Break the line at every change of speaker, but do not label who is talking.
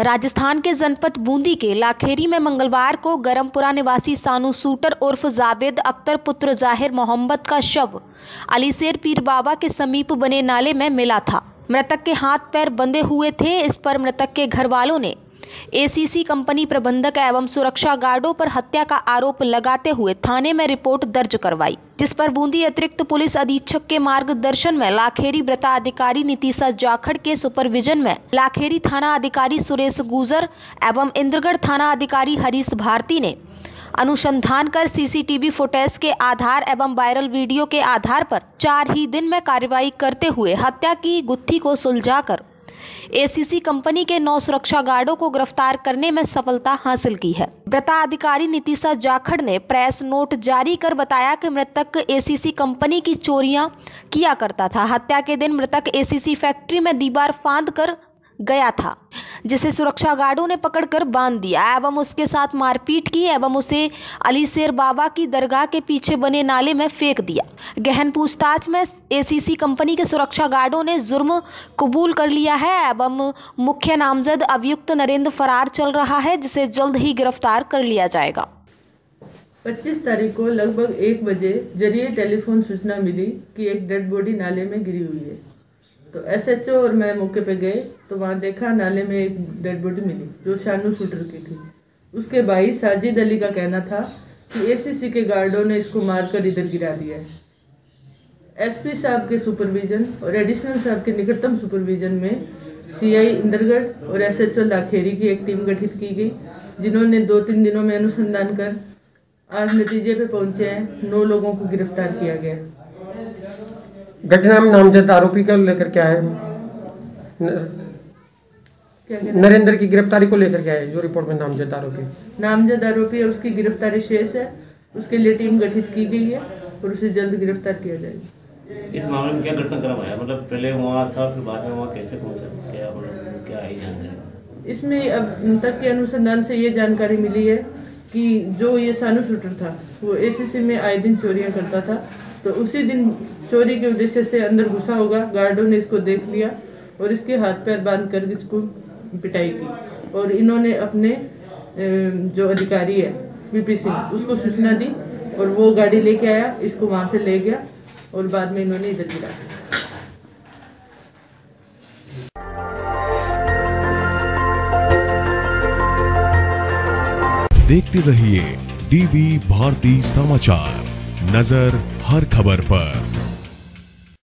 राजस्थान के जनपद बूंदी के लाखेरी में मंगलवार को गरमपुरा निवासी सानू सूटर उर्फ़ जावेद अख्तर पुत्र ज़ाहिर मोहम्मद का शव अलीसेर पीर बाबा के समीप बने नाले में मिला था। मृतक के हाथ पैर बंधे हुए थे। इस पर मृतक के घर वालों ने एसीसी कंपनी प्रबंधक एवं सुरक्षा गार्डों पर हत्या का आरोप लगाते हुए थाने में रिपोर्ट दर्ज करवाई, जिस पर बूंदी अतिरिक्त पुलिस अधीक्षक के मार्गदर्शन में लाखेरी व्रता अधिकारी नीतिशा जाखड़ के सुपरविजन में लाखेरी थाना अधिकारी सुरेश गुजर एवं इंद्रगढ़ थाना अधिकारी हरीश भारती ने अनुसंधान कर सीसीटीवी फुटेज के आधार एवं वायरल वीडियो के आधार पर चार ही दिन में कार्रवाई करते हुए हत्या की गुत्थी को सुलझाकर एसीसी कंपनी के नौ सुरक्षा गार्डों को गिरफ़्तार करने में सफलता हासिल की है। व्रता अधिकारी नीतिशा जाखड़ ने प्रेस नोट जारी कर बताया कि मृतक एसीसी कंपनी की चोरियाँ किया करता था। हत्या के दिन मृतक एसीसी फैक्ट्री में दीवार फांद कर गया था। जिसे सुरक्षा गार्डों ने पकड़कर बाँध दिया। एवं उसके साथ मारपीट की एवं उसे अली शेर बाबा की दरगाह के पीछे बने नाले में फेंक दिया। गहन पूछताछ में एसीसी कंपनी के सुरक्षा गार्डों ने जुर्म कबूल कर लिया है एवं मुख्य नामजद अभियुक्त नरेंद्र फरार चल रहा है, जिसे जल्द ही गिरफ़्तार कर लिया जाएगा।
25 तारीख को लगभग एक बजे ज़रिए टेलीफोन सूचना मिली कि एक डेड बॉडी नाले में गिरी हुई है। तो एसएचओ और मैं मौके पे गए तो वहाँ देखा नाले में एक डेड बॉडी मिली, जो शानू शूटर की थी। उसके भाई साजिद अली का कहना था कि एसीसी के गार्डों ने इसको मारकर इधर गिरा दिया है। एसपी साहब के सुपरविजन और एडिशनल साहब के निकटतम सुपरविजन में सीआई इंदरगढ़ और एसएचओ लाखेरी की एक टीम गठित की गई, जिन्होंने दो तीन दिनों में अनुसंधान कर आज नतीजे पे पहुँचे हैं, नौ लोगों को गिरफ़्तार किया गया।
घटना में नामजद आरोपी को लेकर क्या है? नरेंद्र की गिरफ्तारी को लेकर क्या है जो रिपोर्ट में नामजद आरोपी?
नामजद आरोपी है उसकी गिरफ्तारी शेष है उसके लिए टीम गठित की गई है और उसे जल्द गिरफ़्तार किया जाएगा।
इस मामले में क्या घटनाक्रम है मतलब पहले वहाँ था फिर बाद में वहाँ कैसे पहुँचा? क्या मतलब क्या आई जानकारी?
इसमें अब तक के अनुसंधान से ये जानकारी मिली है कि जो ये सानू शूटर था वो एसीसी में आए दिन चोरियाँ करता था। तो उसी दिन चोरी के उद्देश्य से अंदर घुसा होगा। गार्डों ने इसको देख लिया और इसके हाथ पैर बाँध कर इसको पिटाई की और इन्होंने अपने जो अधिकारी है वीपी सिंह, उसको सूचना दी और वो गाड़ी लेके आया, इसको वहाँ से ले गया और बाद में इन्होंने इधर गिरा
देखते रहिए डीबी भारती समाचार। नज़र हर खबर पर।